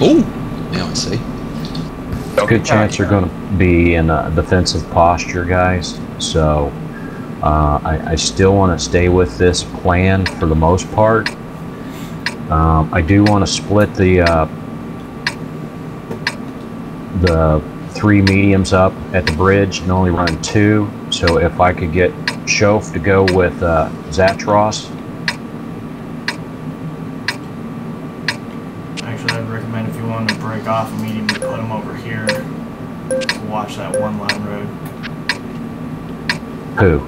Oh, now I see. Good chance they're going to be in a defensive posture, guys. So uh, I, I still want to stay with this plan for the most part. Um, I do want to split the uh, the three mediums up at the bridge and only run two. So if I could get Shof to go with uh, Zatros, Actually, I'd recommend if you wanted to break off a medium, you put them over here to watch that one line road. who?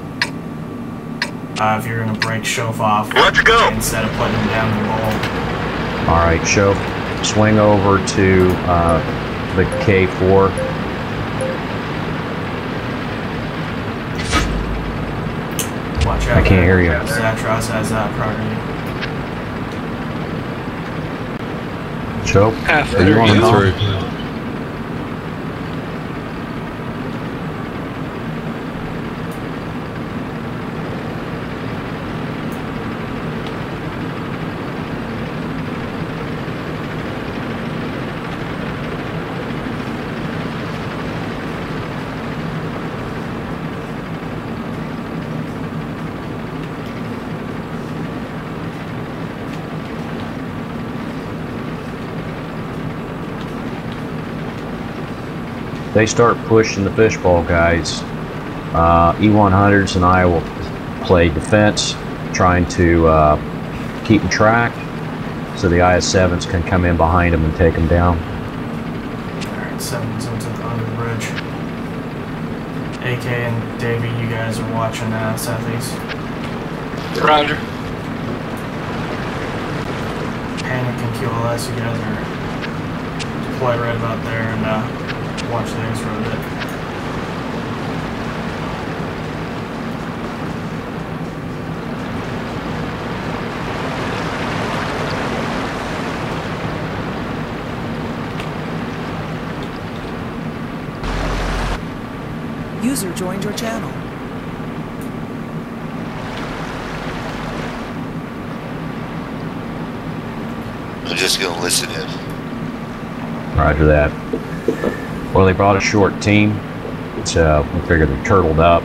Uh, if you're gonna break Shof off, Let's go. instead of putting him down the bowl. All right, Shof, swing over to uh, the K4. Watch out. I can't hear you. Zatros has that priority. Shof, After are you on the through. They start pushing the fishbowl guys, uh, E100s and I will play defense, trying to uh, keep them track so the IS-7s can come in behind them and take them down. Alright, 7's into the under bridge. AK and Davey, you guys are watching uh, southeast. Roger. Panic and QLS, you guys are deploy right about there and uh, watch the Ace Road bit. User joined your channel. I'm just gonna listen in. Roger that. Well, they brought a short team, so we figured they turtled up.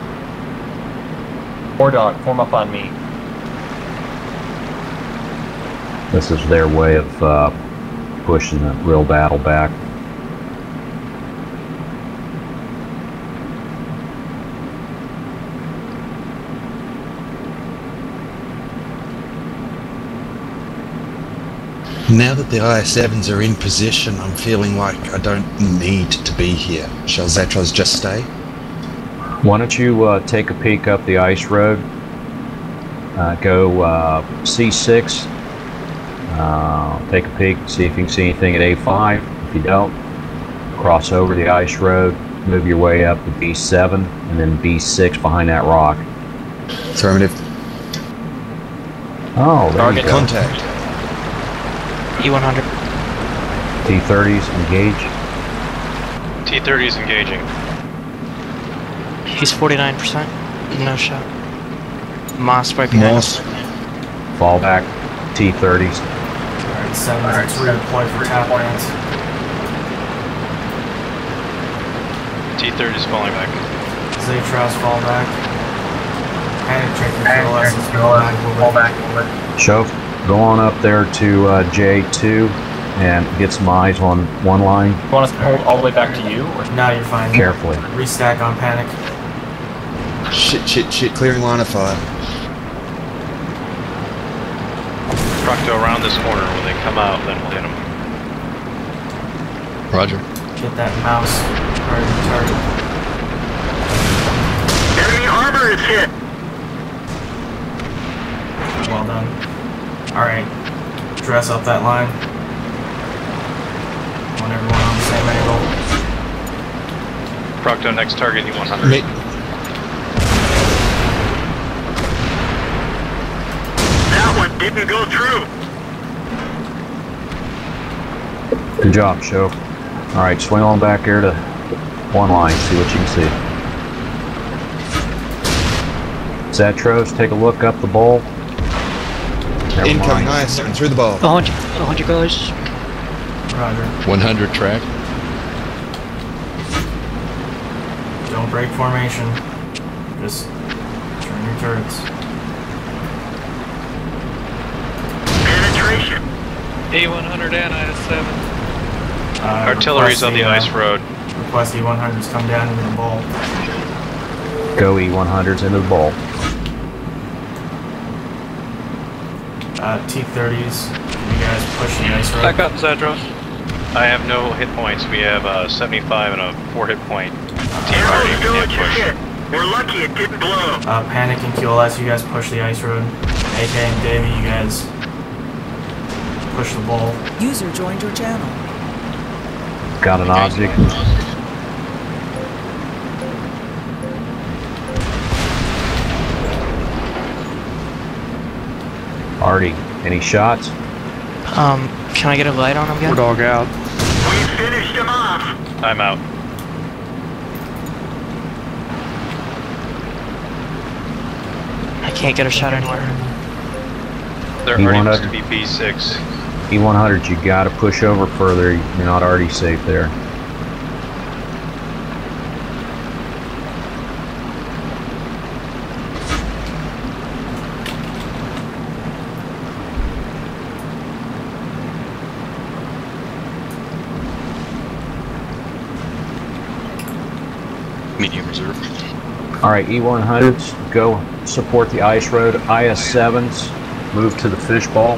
War dog, form up on me. This is their way of uh, pushing the real battle back. Now that the IS-7s are in position, I'm feeling like I don't need to be here. Shall Zatros just stay? Why don't you uh, take a peek up the ice road? Uh, go uh, C6. Uh, take a peek, see if you can see anything at A5. If you don't, cross over the ice road, move your way up to B7, and then B6 behind that rock. Affirmative. Oh, there you Target. Contact. E100. T30s engage. T-30s engaging. He's 49%. No shot. Moss right behind Moss. us. Fall back. T30s. Alright, seven's to redeploy for tap lands. T-30 is falling back. Zatros fall back. Panic check your QLS is fall back a little bit. Show, go on up there to uh, J2 and get some eyes on one line You want us to hold all the way back to you? Or No, you're fine. carefully. Restack on panic. Shit, shit, shit. Clearing line of fire. Procto around this corner. When they come out, then we'll hit them. Roger. Get that Maus target target. Enemy armor is hit. Well done. Alright. Dress up that line. Want everyone on the same angle. Procto, next target, E100. Me- That one didn't go through. Good job, Show. All right, swing on back here to one line, see what you can see. Zatros, take a look up the bowl. Never Incoming mind. IS-7 through the ball. Behind you, behind you guys. Roger. 100 track. Don't break formation. Just turn your turrets. Penetration. A100 and IS-7. Uh, Artillery's on the uh, ice road. Request E100s come down into the ball. Go E100s into the bowl. Uh, T-30s, you guys push the ice road. Back up, Zedros. I have no hit points. We have uh, 75 and a 4 hit point. Team Ammo party. We storage can't is push. hit. We're lucky it didn't blow. Uh, Panic and QLS, you guys push the ice road. AK and Davey, you guys push the ball. User joined your channel. Got an object. Artie, any shots? Um, can I get a light on him again? We're dog out. We finished him off. I'm out. I can't get a shot anywhere. They're You already wanna- supposed to be B6. E100, you gotta push over further. You're not already safe there. Medium reserve. Alright, E100s, go support the ice road. IS-7s, move to the fishbowl.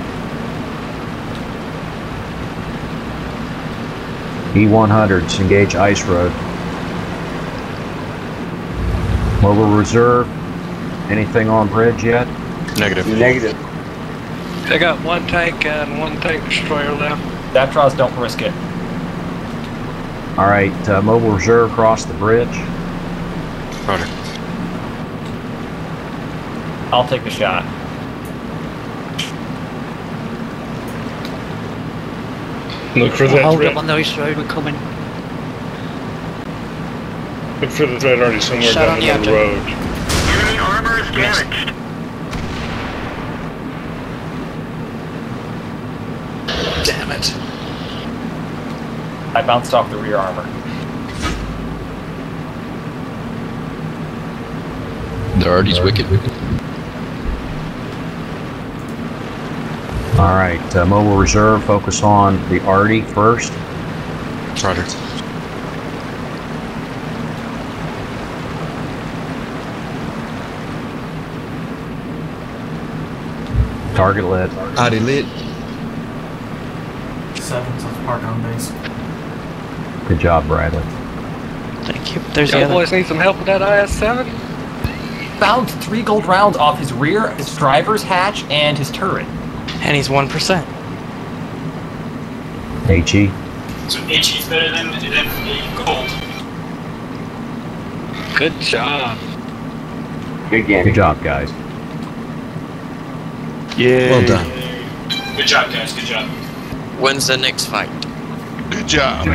E100s, engage ice road. Mobile reserve, anything on bridge yet? Negative. I got one tank and one tank destroyer left. Zaptros, don't risk it. Alright, uh, mobile reserve cross the bridge. Roger. I'll take the shot. Look for that Hold threat. up on the ice road, we're coming. Look for the threat already somewhere Shut down on the the middle road. Enemy armor is damaged. Damn it. I bounced off the rear armor. The Artie's wicked. Wicked. Alright, uh, mobile reserve, focus on the Artie first. Roger. Target lit. Artie lit. Sevens, let's park on base. Good job, Bradley. Thank you. There's the Y'all other. boys need some help with that IS-7? Found three gold rounds off his rear, his driver's hatch, and his turret. And he's 1%. HE. So HE's better than, than gold. Good job. Good game. Good job, guys. Yeah. Well done. Good job, guys. Good job. When's the next fight? Good job.